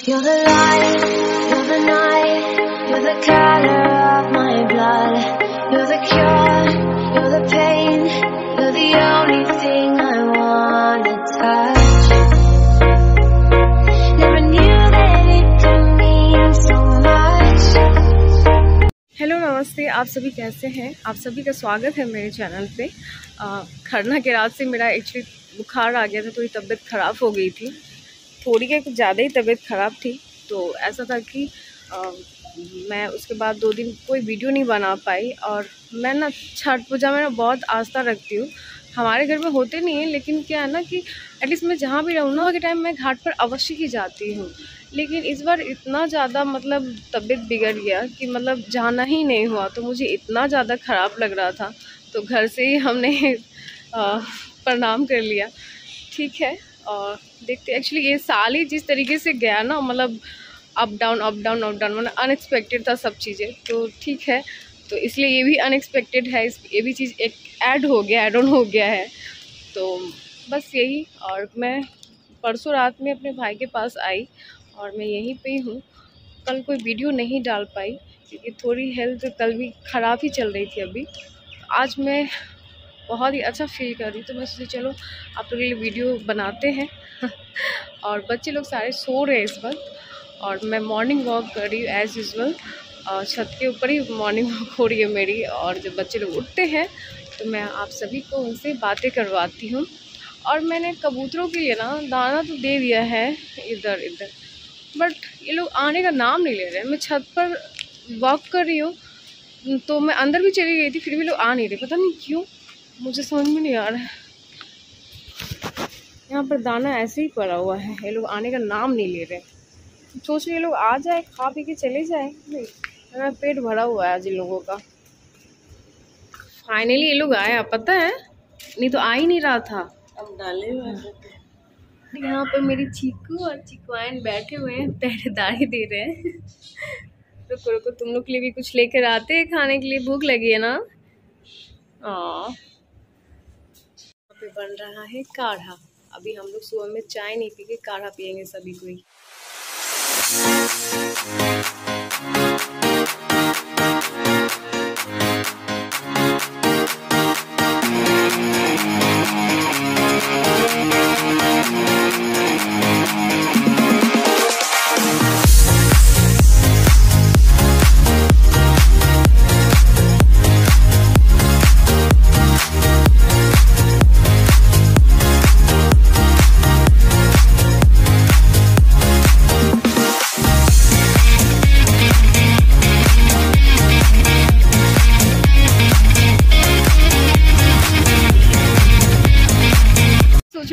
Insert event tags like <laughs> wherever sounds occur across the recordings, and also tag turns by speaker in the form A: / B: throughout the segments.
A: You're the light, you're the night, you're the color of my blood. You're the cure, you're the pain, you're the only thing I wanna touch. Never knew that it could mean so much.
B: Hello नमस्ते आप सभी कैसे हैं आप सभी का स्वागत है मेरे चैनल पे खरना के रात से मेरा एक्चुअली बुखार आ गया था थोड़ी तबीयत ख़राब हो गई थी थोड़ी क्या कुछ ज़्यादा ही तबीयत ख़राब थी। तो ऐसा था कि आ, मैं उसके बाद दो दिन कोई वीडियो नहीं बना पाई और मैं ना छठ पूजा में ना बहुत आस्था रखती हूँ। हमारे घर में होते नहीं हैं लेकिन क्या है ना कि एटलीस्ट मैं जहाँ भी रहूँ ना के टाइम मैं घाट पर अवश्य ही जाती हूँ। लेकिन इस बार इतना ज़्यादा मतलब तबीयत बिगड़ गया कि मतलब जाना ही नहीं हुआ तो मुझे इतना ज़्यादा ख़राब लग रहा था। तो घर से ही हमने प्रणाम कर लिया। ठीक है? और देखते एक्चुअली ये साल ही जिस तरीके से गया ना मतलब up down up down up down मतलब अनएक्सपेक्टेड था सब चीज़ें तो ठीक है। तो इसलिए ये भी अनएक्सपेक्टेड है, इस, ये भी चीज़ एक ऐड हो गया एड ऑन हो गया है। तो बस यही, और मैं परसों रात में अपने भाई के पास आई, और मैं यहीं पे ही। हूँ कल कोई वीडियो नहीं डाल पाई, क्योंकि थोड़ी हेल्थ कल भी ख़राब ही चल रही थी अभी। आज मैं बहुत ही अच्छा फील कर रही तो मैं सोची, चलो, आप लोग के लिए वीडियो बनाते हैं। <laughs> और बच्चे लोग सारे सो रहे हैं इस वक्त। और मैं मॉर्निंग वॉक कर रही हूँ एज़ यूज़ल छत के ऊपर ही मॉर्निंग वॉक हो रही है मेरी। और जब बच्चे लोग उठते हैं तो मैं आप सभी को उनसे बातें करवाती हूँ। और मैंने कबूतरों के लिए ना दाना तो दे दिया है, इधर इधर। बट ये लोग आने का नाम नहीं ले रहे। मैं छत पर वॉक कर रही हूँ। तो मैं अंदर भी चली गई थी, फिर भी लोग आ नहीं रहे। पता नहीं क्यों। मुझे समझ में नहीं आ रहा है। यहाँ पर दाना ऐसे ही पड़ा हुआ है। ये लोग आने का नाम नहीं ले रहे। सोच रहे लोग आ जाए खा पी के चले जाए। नहीं मेरा पेट भरा हुआ है आज इन लोगों का। फाइनली ये लोग आया पता है? नहीं तो आ ही नहीं रहा था।
C: अब डाले हुए
B: यहाँ पर मेरी चीकू और चिकवाइन बैठे हुए हैं पहरेदारी दे रहे हैं। रुको रुको तुम लोग के लिए भी कुछ लेकर आते हैं खाने के लिए? भूख लगी है ना? हाँ बन रहा है काढ़ा। अभी हम लोग सुबह में चाय नहीं पी के काढ़ा पियेंगे सभी को कोई।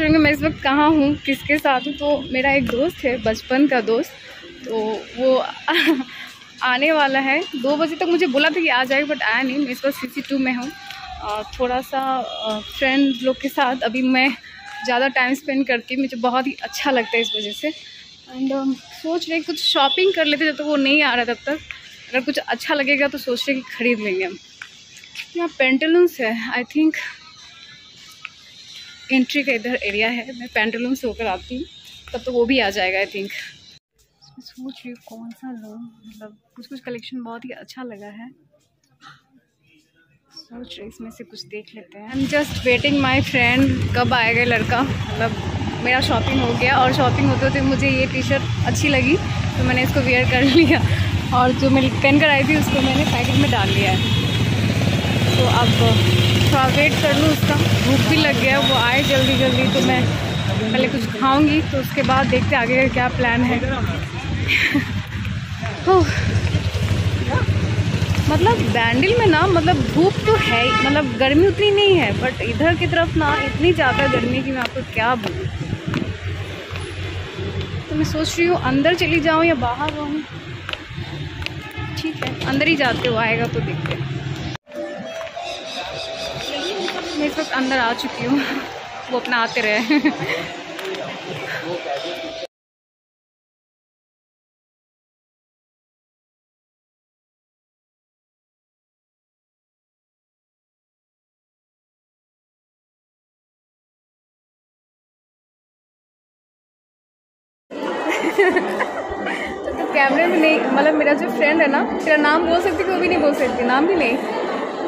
B: होंगे मैं इस वक्त कहाँ हूँ, किसके साथ हूँ तो मेरा एक दोस्त है, बचपन का दोस्त तो वो <laughs> आने वाला है। दो बजे तक मुझे बोला था कि आ जाएगा बट आया नहीं। मैं इस वक्त सी टू में हूँ। थोड़ा सा फ्रेंड लोग के साथ अभी मैं ज़्यादा टाइम स्पेंड करती हूँ। मुझे बहुत ही अच्छा लगता है इस वजह से। एंड सोच रहे कुछ शॉपिंग कर लेते, जब तक तो वो नहीं आ रहा तब तक। अगर कुछ अच्छा लगेगा तो सोच रहे कि ख़रीद लेंगे हम। यहाँ पेंटलून्स है आई थिंक एंट्री का इधर एरिया है। मैं पेंटलून से होकर आती हूँ। तब तो वो भी आ जाएगा आई थिंक सोच रही हूँ कौन सा लूँ। मतलब कुछ कुछ कलेक्शन बहुत ही अच्छा लगा है। सोच रही इसमें से कुछ देख लेते हैं। I am just waiting my friend कब आएगा लड़का। मतलब मेरा शॉपिंग हो गया और शॉपिंग होते होते मुझे ये टी शर्ट अच्छी लगी तो मैंने इसको वेयर कर <laughs> लिया। और जो मैं पहन कर आई थी उसको मैंने पैकेट में डाल लिया है। तो अब थोड़ा वेट कर लूँ उसका भूख भी लग गया, वो आए जल्दी जल्दी तो मैं पहले कुछ खाऊँगी तो उसके बाद देखते आगे का क्या प्लान है। <laughs> मतलब बैंडल में ना मतलब धूप तो है ही मतलब गर्मी उतनी नहीं है बट इधर की तरफ़ ना इतनी ज़्यादा गर्मी कि मैं आपको क्या बोलूँ। तो मैं सोच रही हूँ अंदर चली जाऊँ या बाहर रहूँ। ठीक है, अंदर ही जाते हो आएगा तो देखते हैं। मैं इस वक्त अंदर आ चुकी हूँ। वो अपना आते रहे। तो कैमरे में नहीं मतलब मेरा जो फ्रेंड है ना तेरा नाम बोल सकती कि वो भी नहीं बोल सकती, नाम भी नहीं।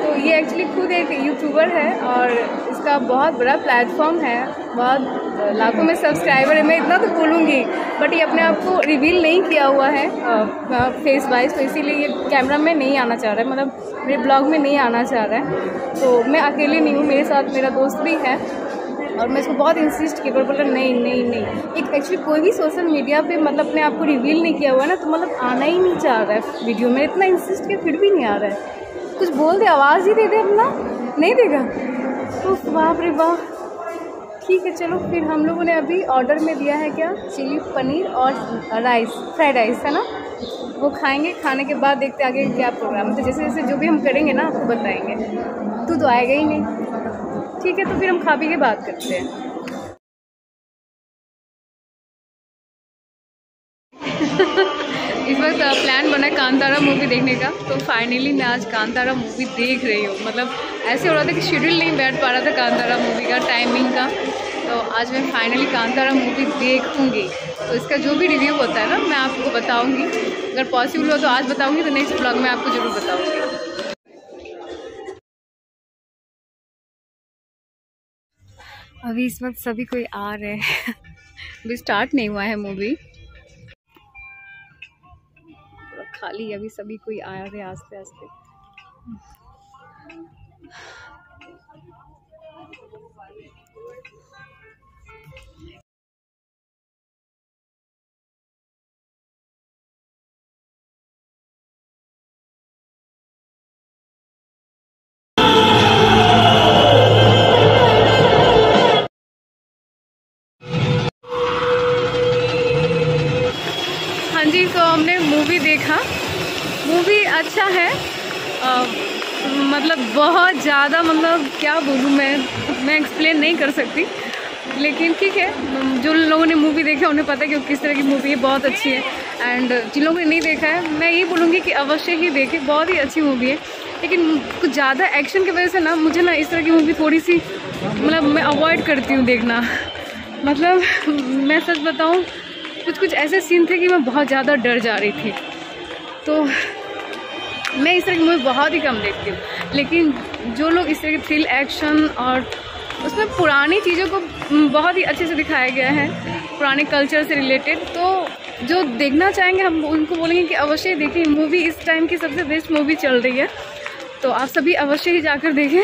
B: तो ये एक्चुअली खुद एक यूट्यूबर है और इसका बहुत बड़ा प्लेटफॉर्म है। बहुत लाखों में सब्सक्राइबर है। मैं इतना तो बोलूँगी बट ये अपने आप को रिवील नहीं किया हुआ है फेस वाइज तो इसीलिए ये कैमरा में नहीं आना चाह रहा है। मतलब मेरे ब्लॉग में नहीं आना चाह रहा है। तो मैं अकेले नहीं हूँ। मेरे साथ मेरा दोस्त भी है और मैं इसको बहुत इंसिस्ट किया, पर बोला, नहीं नहीं नहीं। एक एक्चुअली कोई भी सोशल मीडिया पे मतलब अपने आप को रिवील नहीं किया हुआ ना तो मतलब आना ही नहीं चाह रहा है वीडियो में। इतना इंसिस्ट किया, फिर भी नहीं आ रहा है। कुछ बोल दे, आवाज़ ही दे दे अपना। नहीं देगा? तो बाप रे वाह ठीक है, चलो, फिर हम लोगों ने अभी ऑर्डर में दिया है क्या? चिली पनीर और राइस फ्राइड राइस है ना? वो खाएँगे, खाने के बाद देखते आगे क्या प्रोग्राम है। तो जैसे जैसे जो भी हम करेंगे ना, आपको बताएँगे। तू तो आएगा ही नहीं। ठीक है तो फिर हम खा पी के बात करते हैं। बना है कांतारा मूवी देखने का तो फाइनली मैं आज कांतारा मूवी देख रही हूँ। मतलब ऐसे हो रहा था कि शेड्यूल नहीं बैठ पा रहा था कांतारा मूवी का टाइमिंग का। तो आज मैं फाइनली कांतारा मूवी देखूँगी। तो इसका जो भी रिव्यू होता है ना, मैं आपको बताऊँगी। अगर पॉसिबल हो तो आज बताऊँगी तो नेक्स्ट ब्लॉग में आपको ज़रूर बताऊँगी। अभी इस वक्त सभी कोई आ रहे हैं। <laughs> अभी स्टार्ट नहीं हुआ है मूवी खाली अभी सभी कोई आया थे आस्ते आस्ते अच्छा है। आ, मतलब बहुत ज़्यादा मतलब क्या बोलूँ मैं मैं एक्सप्लेन नहीं कर सकती। लेकिन ठीक है जो लोगों ने मूवी देखी है उन्हें पता है कि किस तरह की मूवी है बहुत अच्छी है। एंड जिन लोगों ने नहीं देखा है मैं ये बोलूँगी कि अवश्य ही देखें बहुत ही अच्छी मूवी है। लेकिन कुछ ज़्यादा एक्शन की वजह से ना मुझे ना इस तरह की मूवी थोड़ी सी मतलब मैं अवॉइड करती हूँ देखना। मतलब मैं सच बताऊँ कुछ कुछ ऐसे सीन थे कि मैं बहुत ज़्यादा डर जा रही थी। तो मैं इस तरह की मूवी बहुत ही कम देखती हूँ। लेकिन जो लोग इस तरह के थ्रिल एक्शन और उसमें पुरानी चीज़ों को बहुत ही अच्छे से दिखाया गया है, पुराने कल्चर से रिलेटेड तो जो देखना चाहेंगे हम उनको बोलेंगे कि अवश्य देखें मूवी इस टाइम की सबसे बेस्ट मूवी चल रही है। तो आप सभी अवश्य ही जाकर देखें।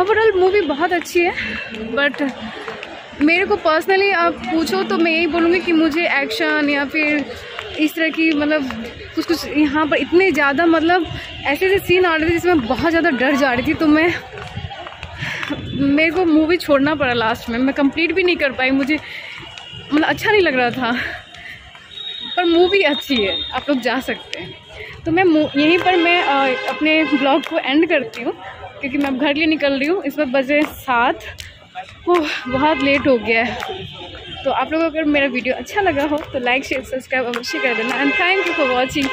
B: ओवरऑल मूवी बहुत अच्छी है बट मेरे को पर्सनली आप पूछो तो मैं यही बोलूँगी कि मुझे एक्शन या फिर इस तरह की मतलब कुछ कुछ यहाँ पर इतने ज़्यादा मतलब ऐसे ऐसे सीन आ रहे थे जिसमें बहुत ज़्यादा डर जा रही थी तो मैं मेरे को मूवी छोड़ना पड़ा लास्ट में। मैं कंप्लीट भी नहीं कर पाई, मुझे मतलब अच्छा नहीं लग रहा था। पर मूवी अच्छी है, आप लोग जा सकते हैं। तो मैं यहीं पर मैं अपने ब्लॉग को एंड करती हूँ, क्योंकि मैं अब घर लिए निकल रही हूँ। इस वक्त बजे सात। वो बहुत लेट हो गया है। तो आप लोगों को अगर मेरा वीडियो अच्छा लगा हो तो लाइक शेयर सब्सक्राइब अवश्य कर देना। And thank you for watching